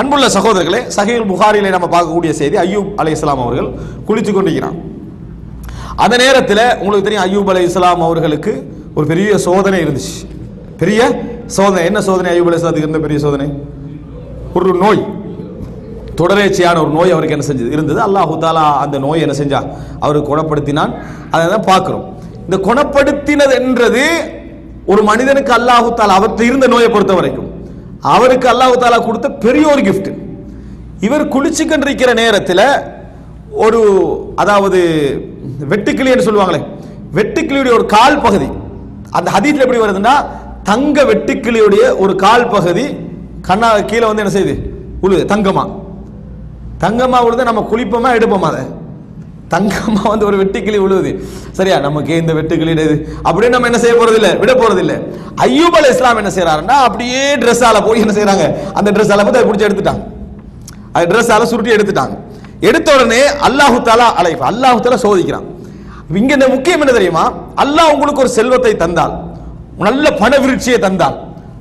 அன்புள்ள சகோதரர்களே சஹீல் புகாரிலே நம்ம பார்க்கக்கூடிய செய்தி ஐயூப் அலைஹிஸ்ஸலாம் அவர்கள் குளித்து கொண்டிருக்கிறான் அந்த நேரத்தில் உங்களுக்கு தெரியும் ஐயூப் அலைஹிஸ்ஸலாம் அவர்களுக்கு ஒரு பெரிய சோதனை இருந்துச்சு. பெரிய சோதனை என்ன சோதனை? ஐயூப் அலைஹிஸ்ஸலாத்துக்கு இருந்த பெரிய சோதனை? ஒரு நோய். தொடரேச்சியான ஒரு நோய் அவருக்கு என்ன செஞ்சது? இருந்தது. அல்லாஹு தாலா அந்த நோய் என்ன செஞ்சா? அவருக்கு குணப்படுத்தினான். அதை தான் பார்க்குறோம். இந்த குணப்படுத்தினது என்றது ஒரு மனிதனுக்கு அல்லாஹு தாலா அவர்கிட்ட இருந்த நோயை பொறுத்த வரைக்கும் அவருக்கு அல்லாஹு தாலா கொடுத்த பெரிய ஒரு கிஃப்ட் இவர் குளிச்சு நேரத்தில் ஒரு அதாவது வெட்டுக்கிளின்னு சொல்லுவாங்களே வெட்டுக்கிளியுடைய ஒரு கால் பகுதி. அந்த ஹதீத்தில் எப்படி வருதுன்னா தங்க வெட்டுக்கிளியுடைய ஒரு கால் பகுதி கண்ணா கீழே வந்து என்ன செய்யுது? உழுது தங்கமா. தங்கமா உழுது நம்ம குளிப்போமா எடுப்போமா அதை? தங்கமா வந்து ஒரு வெட்டுக்கிளி விழுவுது சரியா? நமக்கு இந்த வெட்டுக்கிளி இது. அப்படியே நம்ம என்ன செய்ய போறது விட போறது இல்ல ஐயூப் அலை இஸ்லாம் என்ன செய்யறாருன்னா அப்படியே ட்ரெஸ்ஸால போய் என்ன செய்யறாங்க அந்த ட்ரெஸ்ஸால போய் அதை பிடிச்சி எடுத்துட்டாங்க. அது ட்ரெஸ்ஸால சுருட்டி எடுத்துட்டாங்க. எடுத்த உடனே அல்லாஹு தாலா அலைஃப் அல்லாஹு தாலா சோதிக்கிறான். இங்க இந்த முக்கியம் என்ன தெரியுமா? அல்லாஹ் உங்களுக்கு ஒரு செல்வத்தை தந்தால் நல்ல பண விருட்சியை தந்தால்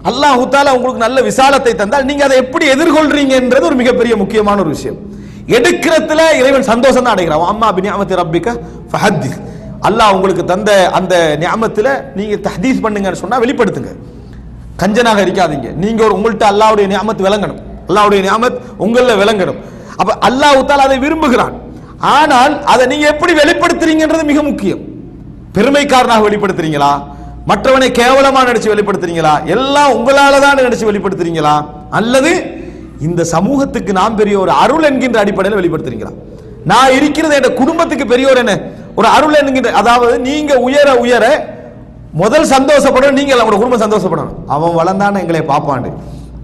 அல்லாஹு தாலா உங்களுக்கு நல்ல விசாலத்தை தந்தால் நீங்க அதை எப்படி எதிர்கொள்றீங்கன்றது ஒரு மிகப்பெரிய முக்கியமான ஒரு விஷயம். எடுக்கிறதுல இறைவன் சந்தோஷம் தான் அடைகிறான். அம்மா பினியாமத்தி ரப்பிக்க ஃபஹத்தி அல்லாஹ் உங்களுக்கு தந்த அந்த நியாமத்துல நீங்கள் தஹதீஸ் பண்ணுங்கன்னு சொன்னால் வெளிப்படுத்துங்க. கஞ்சனாக இருக்காதீங்க. நீங்கள் ஒரு உங்கள்கிட்ட அல்லாவுடைய நியாமத் விளங்கணும். அல்லாவுடைய நியாமத் உங்களில் விளங்கணும். அப்போ அல்லாஹால் அதை விரும்புகிறான். ஆனால் அதை நீங்கள் எப்படி வெளிப்படுத்துறீங்கன்றது மிக முக்கியம். பெருமைக்காரனாக வெளிப்படுத்துறீங்களா? மற்றவனை கேவலமாக நினைச்சு வெளிப்படுத்துறீங்களா? எல்லாம் உங்களால தான் நினைச்சு வெளிப்படுத்துறீங்களா? அல்லது இந்த சமூகத்துக்கு நாம் பெரிய ஒரு அருள் என்கின்ற அடிப்படையில் வெளிப்படுத்துறீங்களா நான் இருக்கிறது என் குடும்பத்துக்கு பெரியோர் என்ன? ஒரு அருள் என்கின்ற அதாவது நீங்க உயர உயர முதல் சந்தோஷப்படணும் நீங்க உங்களோட குடும்பம் சந்தோஷப்படணும். அவன் வளர்ந்தான எங்களை பாப்பாண்டு.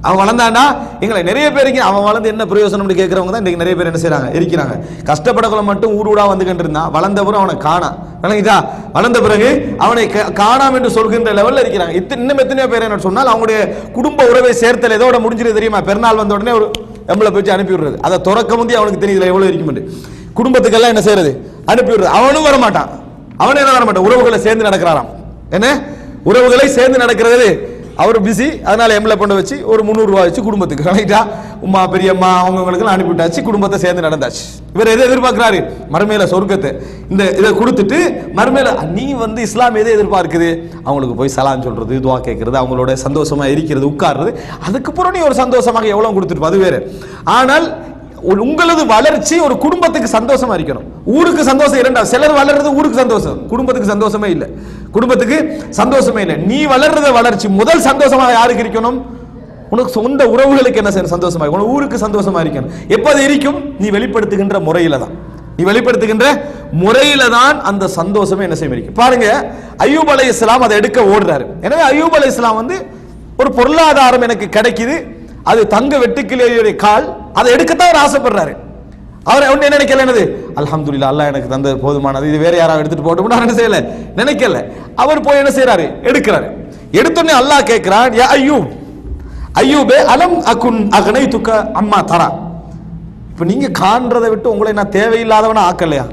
அவன் வளர்ந்தாண்டா எங்களை நிறைய பேருக்கு அவன் வளர்ந்து என்ன பிரயோஜனம்னு கேட்கறவங்க தான் இன்றைக்கி நிறைய பேர் என்ன செய்கிறாங்க இருக்கிறாங்க. கஷ்டப்படக்குள்ள மட்டும் ஊடு ஊடா வந்து இருந்தான் வளர்ந்த பிறகு அவனை காணா. விளங்கிதா வளர்ந்த பிறகு அவனை கா- காணாம் என்று சொல்கின்ற லெவலில் இருக்கிறாங்க. இத்தனை இன்னும் எத்தனையோ பேர் என்ன சொன்னால் அவங்களுடைய குடும்ப உறவை சேர்த்தல் எதோட முடிஞ்சிருக்கு தெரியுமா? பெருநாள் வந்த உடனே ஒரு எம்பளை போய் அனுப்பி விடுறது. அதை துறக்க முந்தைய அவனுக்கு தெரியல எவ்வளோ இருக்கும் குடும்பத்துக்கெல்லாம் என்ன செய்யறது அனுப்பி விடுறது. அவனும் வர மாட்டான் அவன் என்ன வர மாட்டான்? உறவுகளை சேர்ந்து நடக்கிறாராம். என்ன? உறவுகளை சேர்ந்து நடக்கிறது அவர் பிஸி அதனால எம்எல்ஏ பண்ண வச்சு ஒரு முந்நூறுரூவா வச்சு குடும்பத்துக்கு ரைட்டா உமா பெரியம்மா அவங்கவுங்களுக்குலாம் அனுப்பிவிட்டாச்சு குடும்பத்தை சேர்ந்து நடந்தாச்சு. இவர் எதை எதிர்பார்க்கிறாரு? மறுமையில சொர்க்கத்தை. இந்த இதை கொடுத்துட்டு மறுமையில நீ வந்து இஸ்லாம் எதை எதிர்பார்க்குது? அவங்களுக்கு போய் சலான் சொல்றது துவா கேட்கறது அவங்களோட சந்தோஷமா இருக்கிறது உட்கார்றது அதுக்கப்புறம் நீ ஒரு சந்தோஷமாக எவ்வளோ கொடுத்துட்டு அது வேறு. ஆனால் உங்களது வளர்ச்சி ஒரு குடும்பத்துக்கு சந்தோஷமா இருக்கணும். ஊருக்கு சந்தோஷம் இரண்டா சிலர் வளர்றது ஊருக்கு சந்தோஷம். குடும்பத்துக்கு சந்தோஷமே இல்லை. குடும்பத்துக்கு சந்தோஷமே இல்லை. நீ வளர்றத வளர்ச்சி முதல் சந்தோஷமாக யாருக்கு இருக்கணும்? உனக்கு சொந்த உறவுகளுக்கு என்ன செய்யணும்? சந்தோஷமா இருக்கணும். உனக்கு ஊருக்கு சந்தோஷமா இருக்கணும். எப்போது இருக்கும்? நீ வெளிப்படுத்துகின்ற முறையில தான். நீ வெளிப்படுத்துகின்ற முறையில தான் அந்த சந்தோஷமே என்ன செய்ய இருக்கும் பாருங்க ஐயூப் அலை இஸ்லாம் அதை எடுக்க ஓடுறாரு. எனவே ஐயூப் அலை இஸ்லாம் வந்து ஒரு பொருளாதாரம் எனக்கு கிடைக்குது. அது தங்க வெட்டுக்கிளியுடைய கால் அதை எடுக்கத்தான் அவர் ஆசைப்படுறாரு. அவர் ஒண்ணு என்ன நினைக்கல என்னது? அல்ஹம்துல்லா அல்லாஹ் எனக்கு தந்தது போதுமானது. இது வேற யாராவது எடுத்துட்டு போட்டோம்னா என்ன செய்யல? நினைக்கல. அவர் போய் என்ன செய்யறாரு எடுக்கிறாரு. எடுத்தோடனே அல்லாஹ் கேட்கிறான் யா ஐயூப் ஐயூபே அலம் அகுன் அகனை துக்க அம்மா தரா. இப்போ நீங்க காண்றதை விட்டு உங்களை நான் தேவையில்லாதவனா ஆக்கலையா?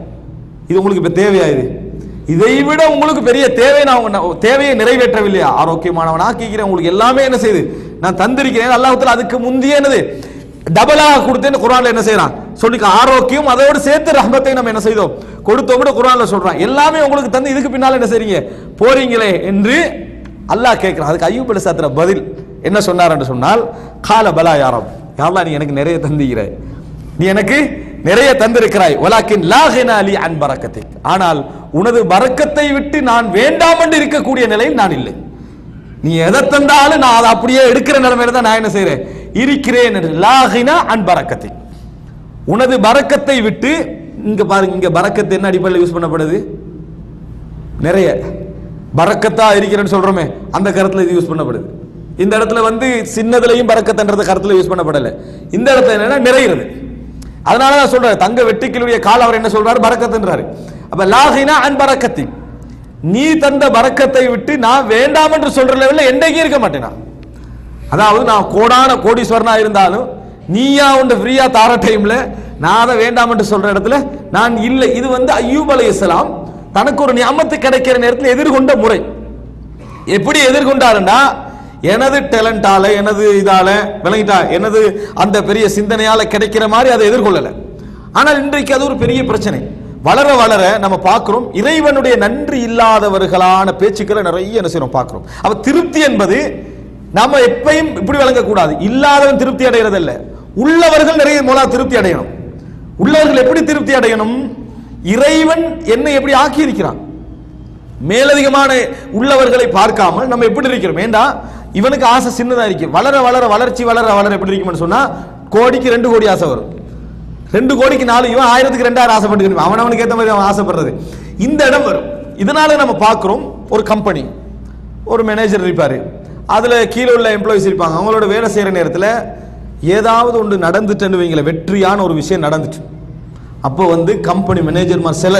இது உங்களுக்கு இப்போ தேவையா இது? இதை விட உங்களுக்கு பெரிய தேவை நான் உங்க- தேவையை நிறைவேற்றவில்லையா? ஆரோக்கியமானவன் ஆக்கிக்கிறேன் உங்களுக்கு எல்லாமே என்ன செய்யுது? நான் தந்திருக்கிறேன். அல்லாஹத்தில் அதுக்கு முந்தைய என்னது? டபுளாக கொடுத்தேன்னு குரான்ல என்ன செய்யறான் சொல்லிக்க ஆரோக்கியம் அதோடு சேர்த்து ரஹ்மத்தை நம்ம என்ன செய்தோம்? கொடுத்தோம் கூட குர்ஆன்ல சொல்றான். எல்லாமே உங்களுக்கு தந்து இதுக்கு பின்னால என்ன செய்றீங்க? போறீங்களே என்று அல்லாஹ் கேட்கிறான். அதுக்கு ஐயூப் அலிசாத்திர பதில் என்ன சொன்னார் என்று சொன்னால் கால பலா யாரம் யாரெல்லாம் நீ எனக்கு நிறைய தந்துகிற நீ எனக்கு நிறைய தந்திருக்கிறாய். வலாக்கின் லாஹினா அலி அன் பறக்கத்தை ஆனால் உனது பறக்கத்தை விட்டு நான் வேண்டாம் என்று இருக்கக்கூடிய நிலையில் நான் இல்லை. நீ எதை தந்தாலும் நான் அதை அப்படியே எடுக்கிற நிலைமையில தான் நான் என்ன செய்யறேன் இருக்கிறேன் என்று. லாகினா அன் பறக்கத்தை உனது பறக்கத்தை விட்டு இங்க பாருங்க இங்க பரக்கத்து என்ன அடிப்படையில் யூஸ் பண்ணப்படுது? நிறைய. பறக்கத்தா இருக்கிறேன்னு சொல்றோமே அந்த கருத்துல இது யூஸ் பண்ணப்படுது. இந்த இடத்துல வந்து சின்னதுலையும் பறக்கத்தன்றது கருத்துல யூஸ் பண்ணப்படல. இந்த இடத்துல என்னன்னா நிறையிறது. அதனால நான் சொல்றேன் தங்க வெட்டிக்கிளுடைய கால் அவர் என்ன சொல்றாரு? பறக்கத்துன்றாரு. அப்ப லாகினா அன் பரக்கத்தி நீ தந்த பறக்கத்தை விட்டு நான் வேண்டாம் என்று சொல்ற என்றைக்கும் இருக்க மாட்டேனா? நான். அதாவது நான் கோடான கோடீஸ்வரனா இருந்தாலும் நீயா உண்டு ஃப்ரீயா தார டைம்ல நான் அதை வேண்டாம் என்று சொல்ற இடத்துல நான் இல்லை. இது வந்து ஐயூப் இஸ்லாம் தனக்கு ஒரு நியமத்து கிடைக்கிற நேரத்தில் எதிர்கொண்ட முறை. எப்படி எதிர்கொண்டாருன்னா எனது டேலண்டால எனது இதால விளங்கிட்டா எனது அந்த பெரிய சிந்தனையால கிடைக்கிற மாதிரி அதை எதிர்கொள்ளல. ஆனால் இன்றைக்கு அது ஒரு பெரிய பிரச்சனை. வளர வளர நம்ம பார்க்கிறோம் இறைவனுடைய நன்றி இல்லாதவர்களான பேச்சுக்களை நிறைய என்ன செய்யறோம் பார்க்கிறோம். அவ திருப்தி என்பது நாம எப்பயும் இப்படி விளங்கக்கூடாது. இல்லாதவன் திருப்தி அடைகிறதில்ல. உள்ளவர்கள் நிறைய மூலம் திருப்தி அடையணும். உள்ளவர்கள் எப்படி திருப்தி அடையணும்? இறைவன் என்னை எப்படி ஆக்கி இருக்கிறான் மேலதிகமான உள்ளவர்களை பார்க்காமல் நம்ம எப்படி இருக்கிறோம்? ஏண்டா? இவனுக்கு ஆசை சின்னதா இருக்கு. வளர வளர வளர்ச்சி வளர வளர எப்படி இருக்கும்னு சொன்னா கோடிக்கு ரெண்டு கோடி ஆசை வரும். ரெண்டு கோடிக்கு நாலு இவன் ஆயிரத்துக்கு ரெண்டாயிரம் ஆசைப்பட்டு அவன் அவனுக்கு ஏற்ற மாதிரி அவன் ஆசைப்படுறது. இந்த இடம் வரும். இதனால நம்ம பார்க்குறோம் ஒரு கம்பெனி ஒரு மேனேஜர் இருப்பாரு. அதில் கீழே உள்ள எம்ப்ளாயிஸ் இருப்பாங்க. அவங்களோட வேலை செய்கிற நேரத்தில் ஏதாவது ஒன்று நடந்துட்டுன்னு வைங்களேன் வெற்றியான ஒரு விஷயம் நடந்துட்டு அப்போ வந்து கம்பெனி மேனேஜர்மார் சில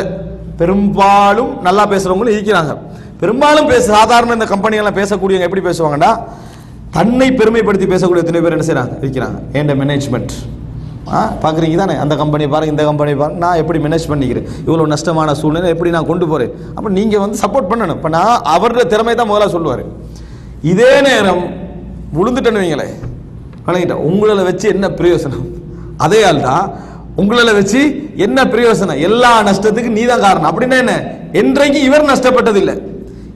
பெரும்பாலும் நல்லா பேசுகிறவங்களும் இருக்கிறாங்க. பெரும்பாலும் பேச சாதாரண இந்த கம்பெனியெல்லாம் பேசக்கூடியவங்க எப்படி பேசுவாங்கடா தன்னை பெருமைப்படுத்தி பேசக்கூடிய எத்தனை பேர் என்ன செய்கிறாங்க இருக்கிறாங்க. ஏண்ட மேனேஜ்மெண்ட் ஆ பார்க்குறீங்க தானே? அந்த கம்பெனி பாருங்க இந்த கம்பெனியை பாருங்க. நான் எப்படி மேனேஜ் பண்ணிக்கிறேன்? இவ்வளோ நஷ்டமான சூழ்நிலை எப்படி நான் கொண்டு போகிறேன் அப்போ நீங்கள் வந்து சப்போர்ட் பண்ணணும். இப்போ நான் அவருடைய திறமை தான் முதல்ல சொல்லுவார். இதே நேரம் விழுந்துட்டேன்னு வைங்களேன் வணங்கிட்டேன் உங்களை வச்சு என்ன பிரயோசனம்? அதே ஆள் தான். உங்களை வச்சு என்ன பிரயோசனம்? எல்லா நஷ்டத்துக்கு நீ தான் காரணம். அப்படின்னா என்ன? என்றைக்கு இவர் நஷ்டப்பட்டதில்லை.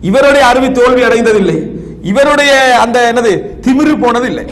இவருடைய அருவி தோல்வி அடைந்ததில்லை. இவருடைய அந்த என்னது திமிரு போனதில்லை.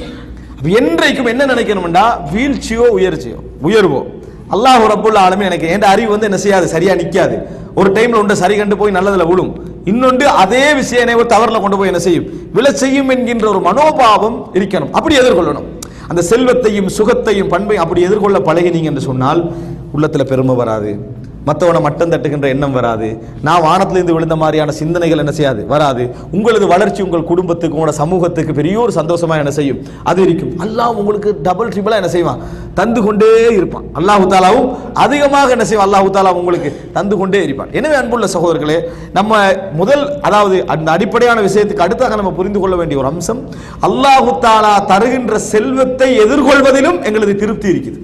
என்றைக்கும் என்ன நினைக்கணும்டா? வீழ்ச்சியோ உயர்ச்சியோ உயர்வோ. அல்லாஹ் ரப்புல் ஆலமே எனக்கு என் அறிவு வந்து என்ன செய்யாது? சரியா நிக்காது. ஒரு டைம்ல ஒன்று சரி கண்டு போய் நல்லதுல விழும். இன்னொன்று அதே விஷயம் என்னை ஒரு தவறுல கொண்டு போய் என்ன செய்யும்? விழ செய்யும் என்கின்ற ஒரு மனோபாவம் இருக்கணும். அப்படி எதிர்கொள்ளணும். அந்த செல்வத்தையும் சுகத்தையும் பண்பையும் அப்படி எதிர்கொள்ள பழகினீங்க என்று சொன்னால் உள்ளத்துல பெருமை வராது. மற்றவனை மட்டம் தட்டுகின்ற எண்ணம் வராது. நான் வானத்திலிருந்து விழுந்த மாதிரியான சிந்தனைகள் என்ன செய்யாது? வராது. உங்களது வளர்ச்சி உங்கள் குடும்பத்துக்கு உங்களோட சமூகத்துக்கு பெரிய ஒரு சந்தோஷமா என்ன செய்யும்? அது இருக்கும். எல்லாம் உங்களுக்கு டபுள் ட்ரிபிளா என்ன செய்வான்? தந்து கொண்டே இருப்பான். அல்லாஹு தாலாவும் அதிகமாக என்ன செய்வான்? அல்லாஹு தாலா உங்களுக்கு தந்து கொண்டே இருப்பான். எனவே அன்புள்ள சகோதரர்களே நம்ம முதல் அதாவது அந்த அடிப்படையான விஷயத்துக்கு அடுத்தாக நம்ம புரிந்து கொள்ள வேண்டிய ஒரு அம்சம் அல்லாஹு தாலா தருகின்ற செல்வத்தை எதிர்கொள்வதிலும் எங்களது திருப்தி இருக்குது.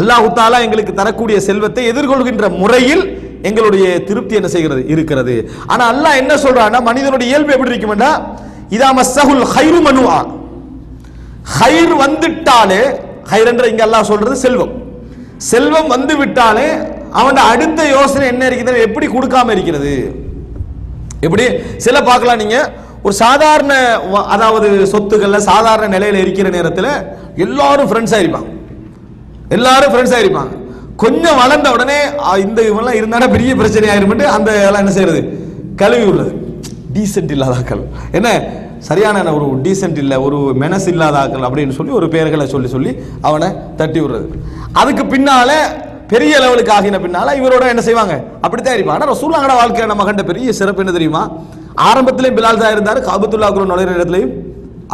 அல்லாஹு தாலா எங்களுக்கு தரக்கூடிய செல்வத்தை எதிர்கொள்கின்ற முறையில் எங்களுடைய திருப்தி என்ன செய்கிறது? இருக்கிறது. ஆனா அல்லாஹ் என்ன சொல்றான்னா மனிதனுடைய இயல்பு எப்படி இருக்குமெண்டா? இதா மஸ்ஸஹுல் ஹைரு மனுவா ஹைர் வந்துட்டாலே ஹைர் என்ற இங்க அல்லாஹ் சொல்றது செல்வம். செல்வம் வந்து விட்டாலே அவன் அடுத்த யோசனை என்ன இருக்குது எப்படி கொடுக்காம இருக்கிறது? எப்படி? சில பார்க்கலாம் நீங்க ஒரு சாதாரண அதாவது சொத்துக்கள்ல சாதாரண நிலையில இருக்கிற நேரத்தில் எல்லாரும் ஃப்ரெண்ட்ஸ் ஆயிருப்பாங்க எல்லாரும் ஃப்ரெண்ட்ஸ் ஆயிருப்பாங்க கொஞ்சம் வளர்ந்த உடனே இந்த இவெல்லாம் இருந்தானா பெரிய பிரச்சனை ஆயிருமெட்டு அந்த எல்லாம் என்ன செய்யறது? கழுவி உள்ளது டீசென்ட் இல்லாத கல் என்ன? சரியான ஒரு டீசென்ட் இல்லை ஒரு மெனஸ் இல்லாத ஆக்கள் அப்படின்னு சொல்லி ஒரு பெயர்களை சொல்லி சொல்லி அவனை தட்டி விடுறது. அதுக்கு பின்னால பெரிய லெவலுக்கு ஆகின பின்னால இவரோட என்ன செய்வாங்க? அப்படித்தான் இருப்பாங்க. ஆனால் ரசூல்லாங்கட வாழ்க்கையான நம்ம கண்ட பெரிய சிறப்பு என்ன தெரியுமா? ஆரம்பத்திலேயும் பிலால் தான் இருந்தார் காபத்துல்லாக்குள்ள நுழையிற இடத்துலையும்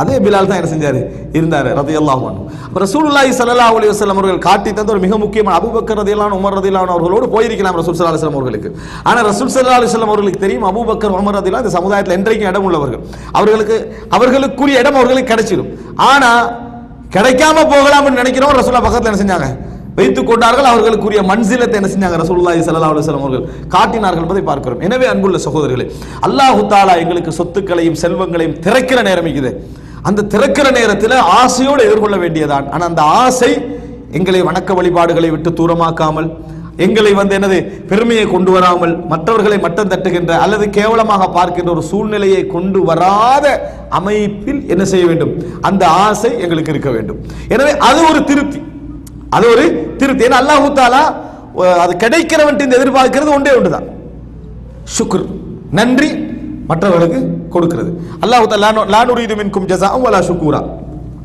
அதே பிலால் தான் என்ன செஞ்சாரு? இருந்தார் ரதியல்லாஹு அப்புறம் அப்ப ரசூலுல்லாஹி சல்லா அலி வஸ்லம் அவர்கள் காட்டி தந்த ஒரு மிக முக்கியமான அபூபக்கர் ரதியல்லாஹு உமர் ரதியல்லாஹு அவர்களோடு போயிருக்கலாம் ரசூல் சல்லா அலுவலம் அவர்களுக்கு. ஆனால் ரசூல் சல்லா அலுவலம் அவர்களுக்கு தெரியும் அபுபக்கர் உமர் ரதியல்லாஹு இந்த சமுதாயத்தில் என்றைக்கும் இடம் உள்ளவர்கள். அவர்களுக்கு அவர்களுக்குரிய இடம் அவர்களுக்கு கிடைச்சிடும் ஆனால் கிடைக்காம போகலாம்னு நினைக்கிறோம் ரசூலா பக்கத்தில் என்ன செஞ்சாங்க? வைத்துக் கொண்டார்கள் அவர்களுக்குரிய மன்சிலத்தை என்ன செஞ்சாங்க? ரசூல்லாஹி ஸல்லல்லாஹு அலைஹி வஸல்லம் அவர்கள் காட்டினார்கள் என்பதை பார்க்கிறோம். எனவே அன்புள்ள சகோதரர்களே அல்லாஹு தாலா எங்களுக்கு சொத்துக்களையும் செல்வங்களையும் திறக்கிற நேரம் இருக்குது. அந்த திறக்கிற நேரத்தில் ஆசையோடு எதிர்கொள்ள வேண்டியதான் ஆனால் அந்த ஆசை எங்களை வணக்க வழிபாடுகளை விட்டு தூரமாக்காமல் எங்களை வந்து என்னது பெருமையை கொண்டு வராமல் மற்றவர்களை மட்டம் தட்டுகின்ற அல்லது கேவலமாக பார்க்கின்ற ஒரு சூழ்நிலையை கொண்டு வராத அமைப்பில் என்ன செய்ய வேண்டும்? அந்த ஆசை எங்களுக்கு இருக்க வேண்டும். எனவே அது ஒரு திருப்தி. அது ஒரு திருப்தி. ஏன்னா அல்லாஹு தாலா அஹ், அது இந்த எதிர்பார்க்கிறது ஒன்றே ஒன்றுதான். சுக்ர் நன்றி மற்றவர்களுக்கு கொடுக்கிறது. அல்லாஹு தாலா லா மின்கும் ஜஸாஅம் வலா சுக்கூரா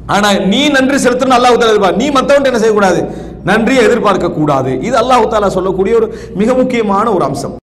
ஆனா நீ நன்றி செலுத்தணும் அல்லாஹு தாலா எதிர்பார்க்க நீ மத்தவன்ட்ட என்ன செய்யக்கூடாது? நன்றியை எதிர்பார்க்க கூடாது இது அல்லாஹு தாலா சொல்லக்கூடிய ஒரு மிக முக்கியமான ஒரு அம்சம்.